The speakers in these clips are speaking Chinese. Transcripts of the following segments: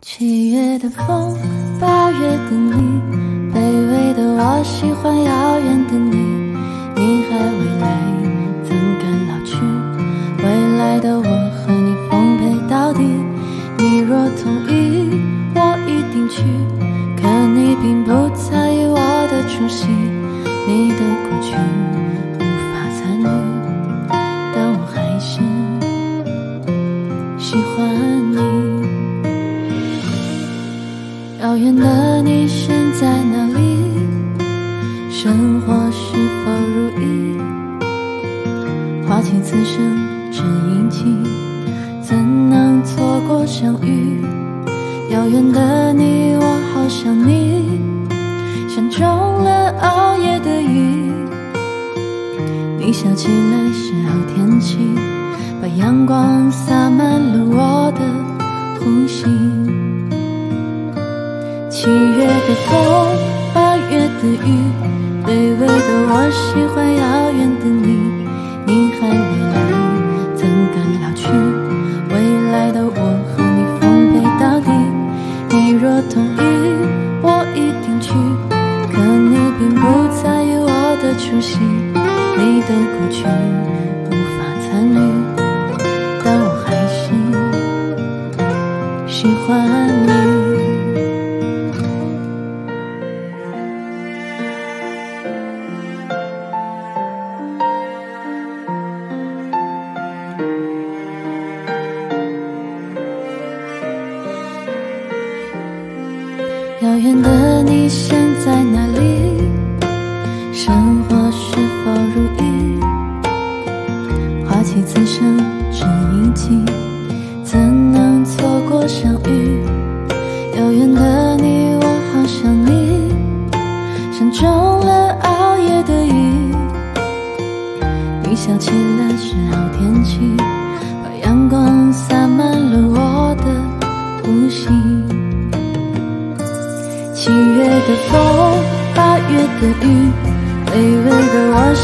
七月的风，八月的你，卑微的我喜欢遥远的你。你还未来，怎敢老去？未来的我和你奉陪到底。你若同意，我一定去。可你并不在意我的出席，你的过去无法参与，但我还是喜欢你。遥远的你身在哪里？生活是否如意？花期此生只一季，怎能错过相遇？遥远的你，我好想你，像中了熬夜的雨。你笑起来是好天气，把阳光洒满了我的风，八月的雨，卑微的我喜欢遥远的你。你还未来，怎敢老去？未来的我和你奉陪到底。你若同意，我一定去。可你并不在意我的出席，你的过去无法参与，但我还是喜欢遥远的你现在哪里？生活是否如意？花期此生只一季，怎能错过相遇？遥远的你，我好想你，像中了熬夜的雨。你笑起来是好七月的风，八月的雨，卑微的我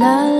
la